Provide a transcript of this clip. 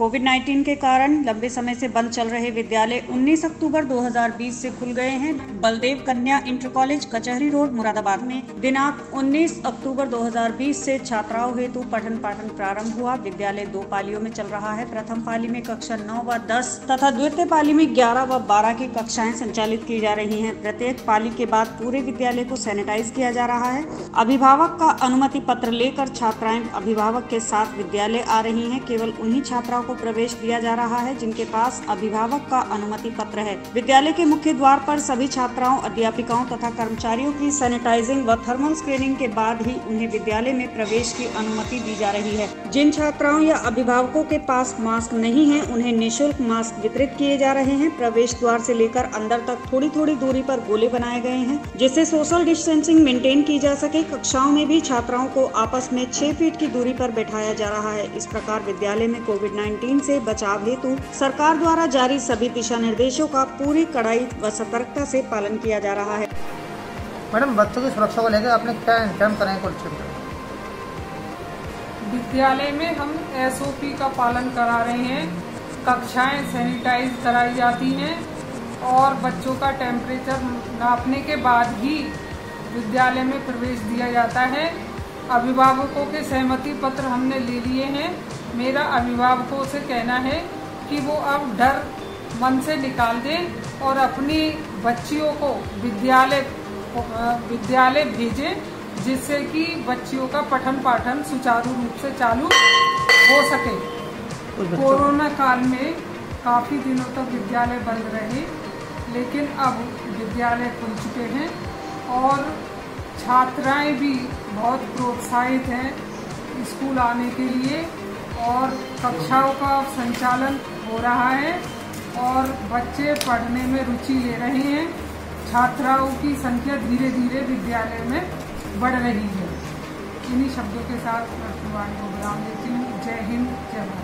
Covid 19 के कारण लंबे समय से बंद चल रहे विद्यालय 19 अक्टूबर 2020 से खुल गए हैं। बलदेव कन्या इंटर कॉलेज, कचहरी रोड, मुरादाबाद में। दिनांक 19 अक्टूबर 2020 से छात्राओं हेतु पठन पाठन प्रारंभ हुआ। विद्यालय दो पालियों में चल रहा है। प्रथम पाली में कक्षा 9 व 10 तथा द्वितीय पाली में 11 व 12 की कक्षाएँ संचालित की जा रही है। प्रत्येक पाली के बाद पूरे विद्यालय को सैनिटाइज किया जा रहा है। अभिभावक का अनुमति पत्र लेकर छात्राएँ अभिभावक के साथ विद्यालय आ रही है। केवल उन्हीं छात्राओं को प्रवेश दिया जा रहा है, जिनके पास अभिभावक का अनुमति पत्र है। विद्यालय के मुख्य द्वार पर सभी छात्राओं, अध्यापिकाओं तथा कर्मचारियों की सैनिटाइजिंग व थर्मल स्क्रीनिंग के बाद ही उन्हें विद्यालय में प्रवेश की अनुमति दी जा रही है। जिन छात्राओं या अभिभावकों के पास मास्क नहीं है, उन्हें निःशुल्क मास्क वितरित किए जा रहे हैं। प्रवेश द्वार से लेकर अंदर तक थोड़ी थोड़ी दूरी पर गोले बनाए गए हैं, जिससे सोशल डिस्टेंसिंग मेंटेन की जा सके। कक्षाओं में भी छात्राओं को आपस में छह फीट की दूरी पर बैठाया जा रहा है। इस प्रकार विद्यालय में कोविड 19 से बचाव हेतु सरकार द्वारा जारी सभी दिशा निर्देशों का पूरी कड़ाई व सतर्कता से पालन किया जा रहा है। मैडम बच्चों की सुरक्षा को लेकर आपने क्या इंतज़ाम कराए विद्यालय में हम एसओपी का पालन करा रहे हैं। कक्षाएँ सैनिटाइज कराई जाती हैं और बच्चों का टेम्परेचर नापने के बाद ही विद्यालय में प्रवेश दिया जाता है। अभिभावकों के सहमति पत्र हमने ले लिए हैं। मेरा अभिभावकों से कहना है कि वो अब डर मन से निकाल दें और अपनी बच्चियों को विद्यालय विद्यालय भेजें जिससे कि बच्चियों का पठन पाठन सुचारू रूप से चालू हो सके। कोरोना काल में काफ़ी दिनों तक विद्यालय बंद रहे लेकिन अब विद्यालय खुल चुके हैं और छात्राएँ भी बहुत प्रोत्साहित हैं स्कूल आने के लिए और कक्षाओं का संचालन हो रहा है और बच्चे पढ़ने में रुचि ले रहे हैं। छात्राओं की संख्या धीरे धीरे विद्यालय में बढ़ रही है। इन्हीं शब्दों के साथ मैं को विराम देती हूँ। जय हिंद, जय भारत।